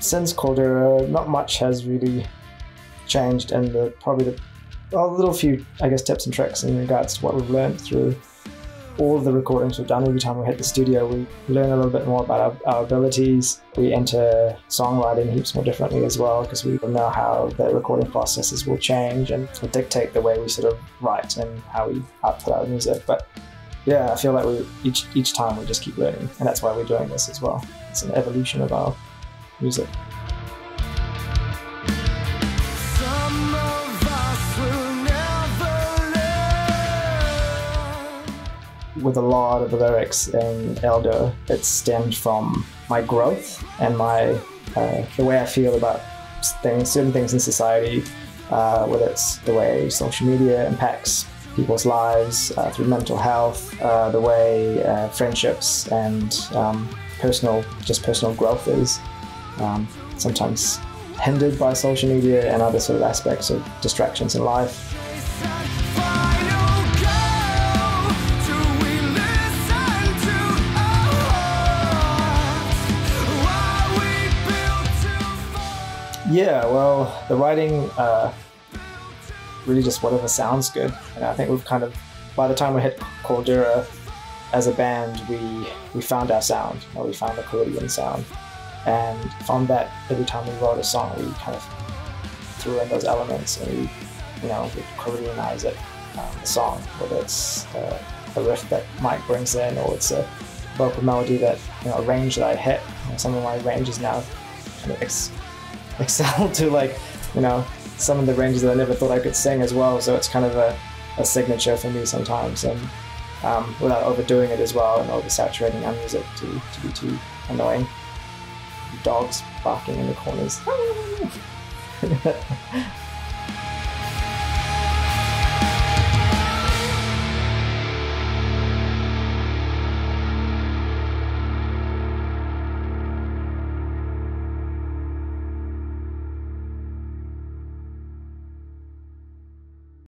since Caldera, not much has really changed, and the probably the well, a little few, I guess, tips and tricks in regards to what we've learned through all of the recordings we've done. Every time we hit the studio, we learn a little bit more about our, our abilities. We enter songwriting heaps more differently as well because we know how the recording processes will change and will dictate the way we sort of write and how we output our music. But yeah, I feel like we each each time we just keep learning, and that's why we're doing this as well. It's an evolution of our music. with a lot of the lyrics in Eldur, it stemmed from my growth and my uh, the way I feel about things, certain things in society, uh, whether it's the way social media impacts people's lives uh, through mental health, uh, the way uh, friendships and um, personal, just personal growth is um, sometimes hindered by social media and other sort of aspects of distractions in life. Yeah, well, the writing uh, really just whatever sounds good. And I think we've kind of, by the time we hit Caldera as a band, we we found our sound. Know, we found the Coridian sound, and from that, every time we wrote a song, we kind of threw in those elements and we, you know, we Coridianize it, um, the song, whether it's uh, a riff that Mike brings in or it's a vocal melody that, you know, a range that I hit. You know, some of my ranges now kind of ex- excel to like, you know, some of the ranges that I never thought I could sing as well. So it's kind of a, a signature for me sometimes, and um, without overdoing it as well and oversaturating our music to, to be too annoying. Dogs barking in the corners.